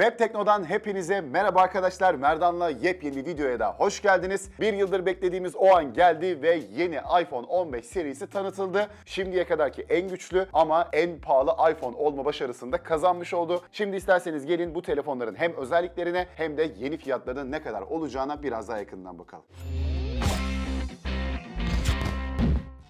Web Tekno'dan hepinize merhaba arkadaşlar. Merdan'la yepyeni videoya da hoş geldiniz. Bir yıldır beklediğimiz o an geldi ve yeni iPhone 15 serisi tanıtıldı. Şimdiye kadarki en güçlü ama en pahalı iPhone olma başarısını da kazanmış oldu. Şimdi isterseniz gelin bu telefonların hem özelliklerine hem de yeni fiyatlarının ne kadar olacağına biraz daha yakından bakalım.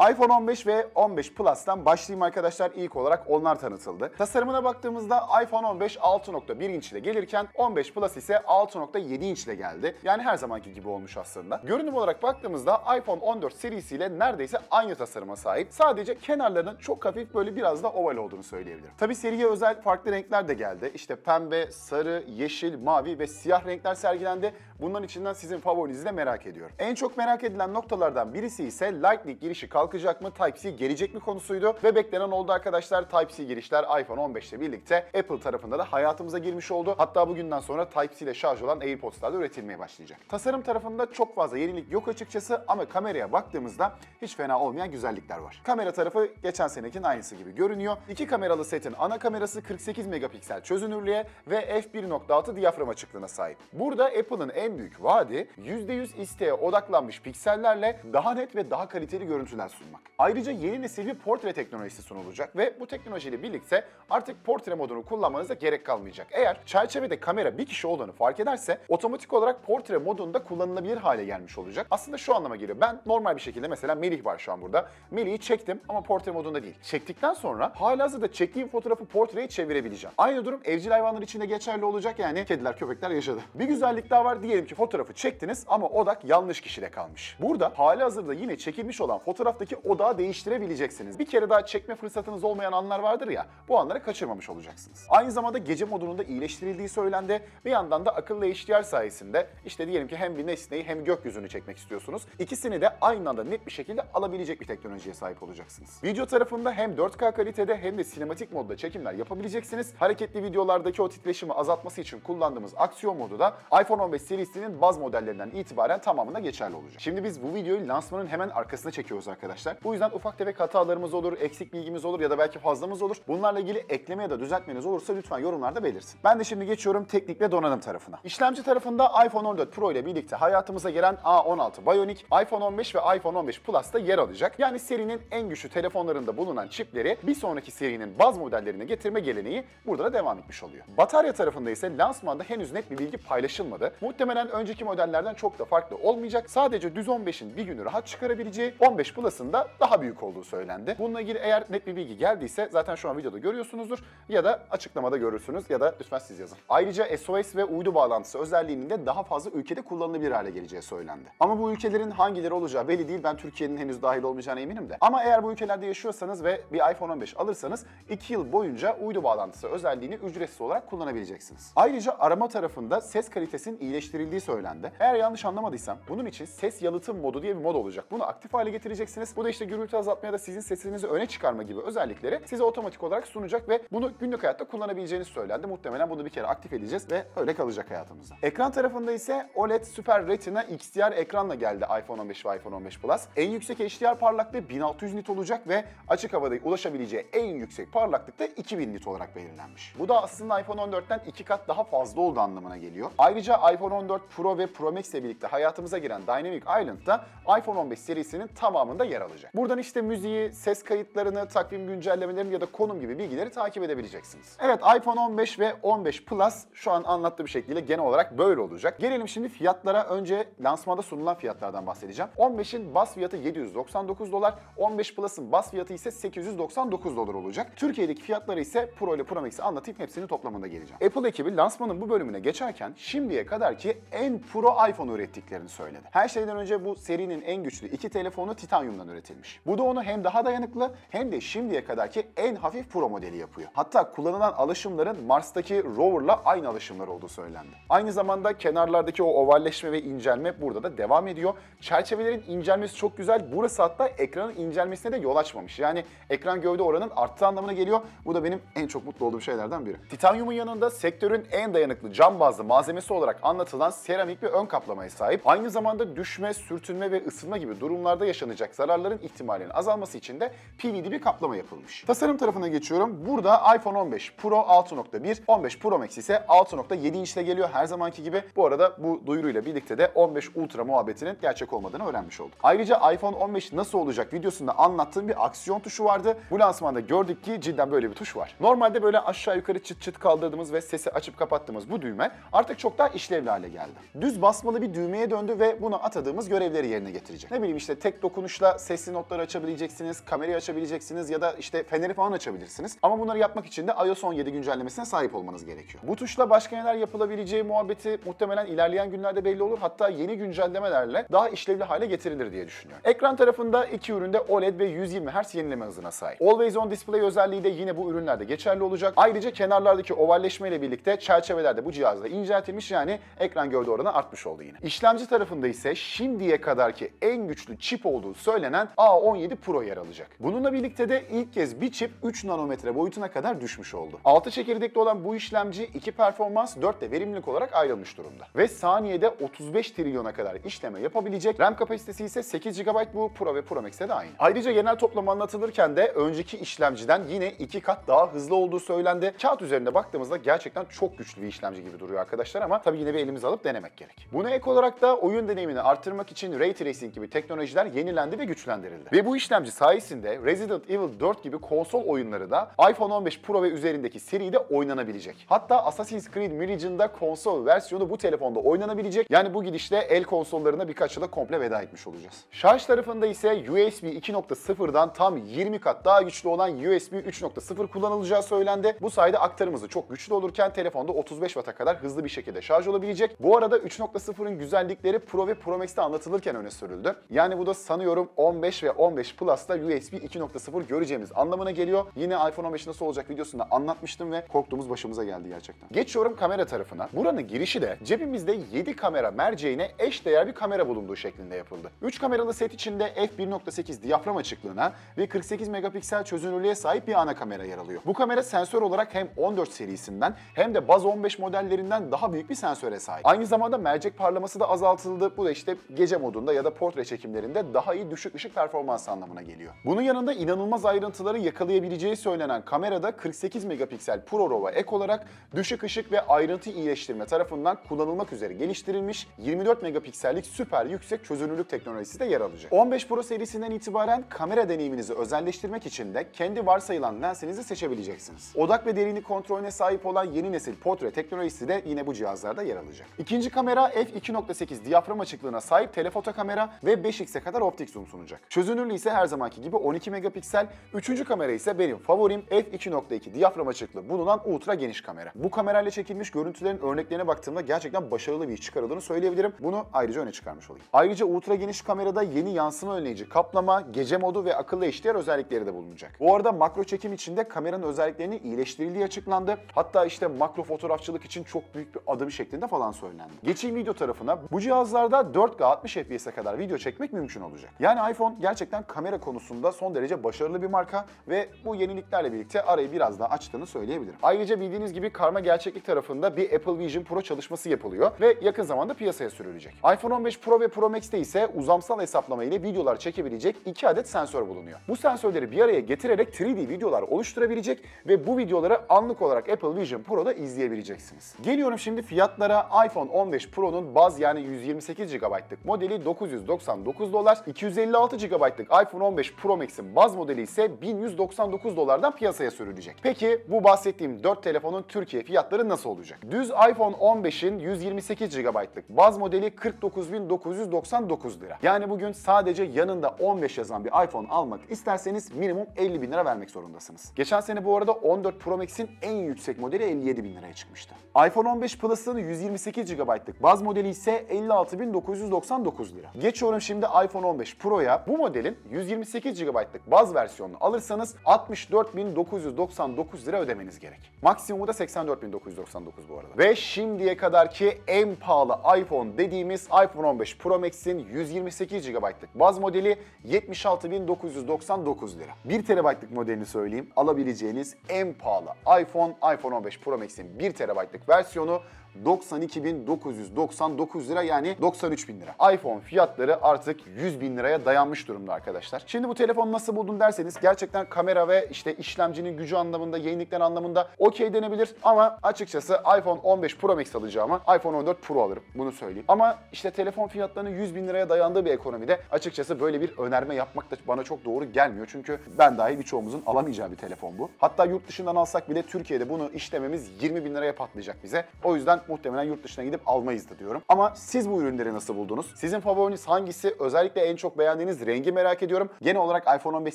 iPhone 15 ve 15 Plus'tan başlayayım arkadaşlar. İlk olarak onlar tanıtıldı. Tasarımına baktığımızda iPhone 15 6.1 inç ile gelirken 15 Plus ise 6.7 inç ile geldi. Yani her zamanki gibi olmuş aslında. Görünüm olarak baktığımızda iPhone 14 serisiyle neredeyse aynı tasarıma sahip. Sadece kenarlarının çok hafif böyle biraz da oval olduğunu söyleyebilirim. Tabi seriye özel farklı renkler de geldi. İşte pembe, sarı, yeşil, mavi ve siyah renkler sergilendi. Bunların içinden sizin favorinizi de merak ediyorum. En çok merak edilen noktalardan birisi ise Lightning girişi kalkacak mı, Type-C gelecek mi konusuydu. Ve beklenen oldu arkadaşlar. Type-C girişler iPhone 15 ile birlikte Apple tarafında da hayatımıza girmiş oldu. Hatta bugünden sonra Type-C ile şarj olan AirPods'lar da üretilmeye başlayacak. Tasarım tarafında çok fazla yenilik yok açıkçası ama kameraya baktığımızda hiç fena olmayan güzellikler var. Kamera tarafı geçen senekinin aynısı gibi görünüyor. İki kameralı setin ana kamerası 48 megapiksel çözünürlüğe ve f1.6 diyafram açıklığına sahip. Burada Apple'ın en büyük vaadi %100 isteğe odaklanmış piksellerle daha net ve daha kaliteli görüntüler sunmak. Ayrıca yeni nesil bir portre teknolojisi sunulacak ve bu teknolojiyle birlikte artık portre modunu kullanmanıza gerek kalmayacak. Eğer çerçevede kamera bir kişi olduğunu fark ederse otomatik olarak portre modunda kullanılabilir hale gelmiş olacak. Aslında şu anlama geliyor. Ben normal bir şekilde mesela Melih var şu an burada. Melih'i çektim ama portre modunda değil. Çektikten sonra halihazırda çektiğim fotoğrafı portreye çevirebileceğim. Aynı durum evcil hayvanlar için de geçerli olacak yani kediler köpekler yaşadı. Bir güzellik daha var diyelim ki fotoğrafı çektiniz ama odak yanlış kişide kalmış. Burada halihazırda yine çekilmiş olan fotoğraftaki odağı değiştirebileceksiniz. Bir kere daha çekme fırsatınız olmayan anlar vardır ya bu anları kaçırmamış olacaksınız. Aynı zamanda gece modunun da iyileştirildiği söylendi. Bir yandan da akıllı HDR sayesinde işte diyelim ki hem bir nesneyi hem gökyüzünü çekmek istiyorsunuz. İkisini de aynı anda net bir şekilde alabilecek bir teknolojiye sahip olacaksınız. Video tarafında hem 4K kalitede hem de sinematik modda çekimler yapabileceksiniz. Hareketli videolardaki o titreşimi azaltması için kullandığımız aksiyon modu da iPhone 15 serisinin baz modellerinden itibaren tamamına geçerli olacak. Şimdi biz bu videoyu lansmanın hemen arkasına çekiyoruz arkadaşlar. Bu yüzden ufak tefek hatalarımız olur, eksik bilgimiz olur ya da belki fazlamız olur. Bunlarla ilgili ekleme ya da düzeltmeniz olursa lütfen yorumlarda belirsin. Ben de şimdi geçiyorum teknik ve donanım tarafına. İşlemci tarafında iPhone 14 Pro ile birlikte hayatımıza gelen A16 Bionic, iPhone 15 ve iPhone 15 Plus'ta yer alacak. Yani serinin en güçlü telefonlarında bulunan çipleri bir sonraki serinin baz modellerine getirme geleneği burada da devam etmiş oluyor. Batarya tarafında ise lansmanda henüz net bir bilgi paylaşılmadı. Muhtemelen önceki modellerden çok da farklı olmayacak. Sadece düz 15'in bir günü rahat çıkarabileceği 15 Plus'ın da daha büyük olduğu söylendi. Bununla ilgili eğer net bir bilgi geldiyse zaten şu an videoda görüyorsunuzdur ya da açıklamada görürsünüz ya da lütfen siz yazın. Ayrıca SOS ve uydu bağlantısı özelliğinin de daha fazla ülkede kullanılabilir hale geleceği söylendi. Ama bu ülkelerin hangileri olacağı belli değil. Ben Türkiye'nin henüz dahil olmayacağına eminim de. Ama eğer bu ülkelerde yaşıyorsanız ve bir iPhone 15 alırsanız 2 yıl boyunca uydu bağlantısı özelliğini ücretsiz olarak kullanabileceksiniz. Ayrıca arama tarafında ses kalitesinin iyileştirildiği söylendi. Eğer yanlış anlamadıysam bunun için ses yalıtım modu diye bir mod olacak. Bunu aktif hale getireceksiniz. Bu da işte gürültü azaltma ya da sizin sesinizi öne çıkarma gibi özellikleri size otomatik olarak sunacak ve bunu günlük hayatta kullanabileceğiniz söylendi. Muhtemelen bunu bir kere aktif edeceğiz ve öyle kalacak hayatımızda. Ekran tarafında ise OLED Super Retina XDR ekranla geldi iPhone 15 ve iPhone 15 Plus. En yüksek HDR parlaklığı 1600 nit olacak ve açık havada ulaşabileceği en yüksek parlaklık da 2000 nit olarak belirlenmiş. Bu da aslında iPhone 14'ten iki kat daha fazla olduğu anlamına geliyor. Ayrıca iPhone 14 Pro ve Pro Max ile birlikte hayatımıza giren Dynamic Island da iPhone 15 serisinin tamamında yer alacak. Buradan işte müziği, ses kayıtlarını, takvim güncellemelerini ya da konum gibi bilgileri takip edebileceksiniz. Evet iPhone 15 ve 15 Plus şu an anlattığım şekliyle genel olarak böyle olacak. Gelelim şimdi fiyatlara. Önce lansmanda sunulan fiyatlardan bahsedeceğim. 15'in bas fiyatı 799 dolar, 15 Plus'ın bas fiyatı ise 899 dolar olacak. Türkiye'deki fiyatları ise Pro ile Pro Max'i anlatayım hepsinin toplamında geleceğim. Apple ekibi lansmanın bu bölümüne geçerken şimdiye kadar ki en pro iPhone ürettiklerini söyledi. Her şeyden önce bu serinin en güçlü iki telefonu titanyumdan üretilmiş. Bu da onu hem daha dayanıklı hem de şimdiye kadarki en hafif pro modeli yapıyor. Hatta kullanılan alışımların Mars'taki rover'la aynı alışımlar olduğu söylendi. Aynı zamanda kenarlardaki o ovalleşme ve incelme burada da devam ediyor. Çerçevelerin incelmesi çok güzel. Burası hatta ekranın incelmesine de yol açmamış. Yani ekran gövde oranının arttığı anlamına geliyor. Bu da benim en çok mutlu olduğum şeylerden biri. Titanyumun yanında sektörün en dayanıklı cam bazlı malzemesi olarak anlatılan seramik bir ön kaplamaya sahip. Aynı zamanda düşme, sürtünme ve ısınma gibi durumlarda yaşanacak zarar zararların ihtimalinin azalması için de PVD bir kaplama yapılmış. Tasarım tarafına geçiyorum. Burada iPhone 15 Pro 6.1, 15 Pro Max ise 6.7 inçle geliyor her zamanki gibi. Bu arada bu duyuruyla birlikte de 15 Ultra muhabbetinin gerçek olmadığını öğrenmiş olduk. Ayrıca iPhone 15 nasıl olacak videosunda anlattığım bir aksiyon tuşu vardı. Bu lansmanda gördük ki cidden böyle bir tuş var. Normalde böyle aşağı yukarı çıt çıt kaldırdığımız ve sesi açıp kapattığımız bu düğme artık çok daha işlevli hale geldi. Düz basmalı bir düğmeye döndü ve buna atadığımız görevleri yerine getirecek. Ne bileyim işte tek dokunuşla sesli notları açabileceksiniz, kamerayı açabileceksiniz ya da işte feneri falan açabilirsiniz. Ama bunları yapmak için de iOS 17 güncellemesine sahip olmanız gerekiyor. Bu tuşla başka neler yapılabileceği muhabbeti muhtemelen ilerleyen günlerde belli olur. Hatta yeni güncellemelerle daha işlevli hale getirilir diye düşünüyorum. Ekran tarafında iki üründe OLED ve 120 Hz yenileme hızına sahip. Always on display özelliği de yine bu ürünlerde geçerli olacak. Ayrıca kenarlardaki ovalleşme ile birlikte çerçeveler de bu cihazda inceltilmiş yani ekran gövde oranı artmış oldu yine. İşlemci tarafında ise şimdiye kadarki en güçlü çip olduğu söylenen A17 Pro yer alacak. Bununla birlikte de ilk kez bir çip 3 nanometre boyutuna kadar düşmüş oldu. 6 çekirdekli olan bu işlemci 2 performans 4 de verimlilik olarak ayrılmış durumda. Ve saniyede 35 trilyona kadar işleme yapabilecek. RAM kapasitesi ise 8 GB bu Pro ve Pro Max'e de aynı. Ayrıca genel toplam anlatılırken de önceki işlemciden yine 2 kat daha hızlı olduğu söylendi. Kağıt üzerinde baktığımızda gerçekten çok güçlü bir işlemci gibi duruyor arkadaşlar ama tabii yine bir elimize alıp denemek gerek. Buna ek olarak da oyun deneyimini arttırmak için Ray Tracing gibi teknolojiler yenilendi ve güçlendirildi. Ve bu işlemci sayesinde Resident Evil 4 gibi konsol oyunları da iPhone 15 Pro ve üzerindeki seride oynanabilecek. Hatta Assassin's Creed Mirage'ın konsol versiyonu bu telefonda oynanabilecek. Yani bu gidişle el konsollarına birkaç yıla komple veda etmiş olacağız. Şarj tarafında ise USB 2.0'dan tam 20 kat daha güçlü olan USB 3.0 kullanılacağı söylendi. Bu sayede aktarımızı çok güçlü olurken telefonda 35 Watt'a kadar hızlı bir şekilde şarj olabilecek. Bu arada 3.0'ın güzellikleri Pro ve Pro Max'te anlatılırken öne sürüldü. Yani bu da sanıyorum 15 ve 15 Plus'ta USB 2.0 göreceğimiz anlamına geliyor. Yine iPhone 15 nasıl olacak videosunda anlatmıştım ve korktuğumuz başımıza geldi gerçekten. Geçiyorum kamera tarafına. Buranın girişi de cebimizde 7 kamera merceğine eş değer bir kamera bulunduğu şeklinde yapıldı. 3 kameralı set içinde f1.8 diyafram açıklığına ve 48 megapiksel çözünürlüğe sahip bir ana kamera yer alıyor. Bu kamera sensör olarak hem 14 serisinden hem de baz 15 modellerinden daha büyük bir sensöre sahip. Aynı zamanda mercek parlaması da azaltıldı. Bu da işte gece modunda ya da portre çekimlerinde daha iyi düşük ışık performansı anlamına geliyor. Bunun yanında inanılmaz ayrıntıları yakalayabileceği söylenen kamerada 48 megapiksel Pro RAW'a ek olarak düşük ışık ve ayrıntı iyileştirme tarafından kullanılmak üzere geliştirilmiş 24 megapiksellik süper yüksek çözünürlük teknolojisi de yer alacak. 15 Pro serisinden itibaren kamera deneyiminizi özelleştirmek için de kendi varsayılan lensinizi seçebileceksiniz. Odak ve derinlik kontrolüne sahip olan yeni nesil portre teknolojisi de yine bu cihazlarda yer alacak. İkinci kamera f2.8 diyafram açıklığına sahip telefoto kamera ve 5x'e kadar optik zoom sunacak. Çözünürlüğü ise her zamanki gibi 12 megapiksel. Üçüncü kamera ise benim favorim f2.2 diyafram açıklığı bulunan ultra geniş kamera. Bu kamerayla çekilmiş görüntülerin örneklerine baktığımda gerçekten başarılı bir iş çıkarıldığını söyleyebilirim. Bunu ayrıca öne çıkarmış olayım. Ayrıca ultra geniş kamerada yeni yansıma önleyici kaplama, gece modu ve akıllı HDR özellikleri de bulunacak. Bu arada makro çekim içinde kameranın özelliklerinin iyileştirildiği açıklandı. Hatta işte makro fotoğrafçılık için çok büyük bir adım şeklinde falan söylendi. Geçeyim video tarafına. Bu cihazlarda 4K 60 FPS'e kadar video çekmek mümkün olacak. Yani iPhone gerçekten kamera konusunda son derece başarılı bir marka ve bu yeniliklerle birlikte arayı biraz daha açtığını söyleyebilirim. Ayrıca bildiğiniz gibi karma gerçeklik tarafında bir Apple Vision Pro çalışması yapılıyor ve yakın zamanda piyasaya sürülecek. iPhone 15 Pro ve Pro Max'te ise uzamsal hesaplama ile videolar çekebilecek 2 adet sensör bulunuyor. Bu sensörleri bir araya getirerek 3D videolar oluşturabilecek ve bu videoları anlık olarak Apple Vision Pro'da izleyebileceksiniz. Geliyorum şimdi fiyatlara iPhone 15 Pro'nun baz yani 128 GB'lık modeli 999 dolar, 256 GB'lık iPhone 15 Pro Max'in baz modeli ise 1199 dolardan piyasaya sürülecek. Peki bu bahsettiğim 4 telefonun Türkiye fiyatları nasıl olacak? Düz iPhone 15'in 128 GB'lık baz modeli 49.999 lira. Yani bugün sadece yanında 15 yazan bir iPhone almak isterseniz minimum 50 bin lira vermek zorundasınız. Geçen sene bu arada 14 Pro Max'in en yüksek modeli 57 bin liraya çıkmıştı. iPhone 15 Plus'ın 128 GB'lık baz modeli ise 56.999 lira. Geçiyorum şimdi iPhone 15 Pro'ya. Bu modelin 128 GB'lık baz versiyonunu alırsanız 64.999 lira ödemeniz gerek. Maksimumu da 84.999 bu arada. Ve şimdiye kadarki en pahalı iPhone dediğimiz iPhone 15 Pro Max'in 128 GB'lık baz modeli 76.999 lira. 1 TB'lık modelini söyleyeyim. Alabileceğiniz en pahalı iPhone, iPhone 15 Pro Max'in 1 TB'lık versiyonu 92.999 lira yani 93 bin lira. iPhone fiyatları artık 100 bin liraya dayanmış durumda arkadaşlar. Şimdi bu telefonu nasıl buldun derseniz gerçekten kamera ve işte işlemcinin gücü anlamında, yenilikler anlamında okey denebilir ama açıkçası iPhone 15 Pro Max alacağıma iPhone 14 Pro alırım. Bunu söyleyeyim. Ama işte telefon fiyatlarının 100 bin liraya dayandığı bir ekonomide açıkçası böyle bir önerme yapmak da bana çok doğru gelmiyor. Çünkü ben dahi birçoğumuzun alamayacağı bir telefon bu. Hatta yurt dışından alsak bile Türkiye'de bunu işlememiz 20 bin liraya patlayacak bize. O yüzden muhtemelen yurt dışına gidip almayız da diyorum. Ama siz bu ürünleri nasıl buldunuz? Sizin favoriniz hangisi? Özellikle en çok beğendiğiniz rengi merak ediyorum. Genel olarak iPhone 15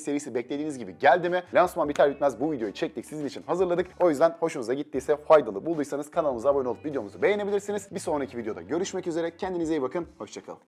serisi beklediğiniz gibi geldi mi? Lansman biter bitmez bu videoyu çektik sizin için hazırladık. O yüzden hoşunuza gittiyse faydalı bulduysanız kanalımıza abone olup videomuzu beğenebilirsiniz. Bir sonraki videoda görüşmek üzere. Kendinize iyi bakın. Hoşçakalın.